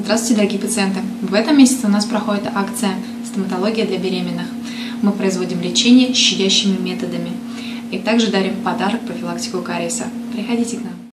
Здравствуйте, дорогие пациенты! В этом месяце у нас проходит акция «Стоматология для беременных». Мы производим лечение щадящими методами и также дарим подарок профилактику кариеса. Приходите к нам!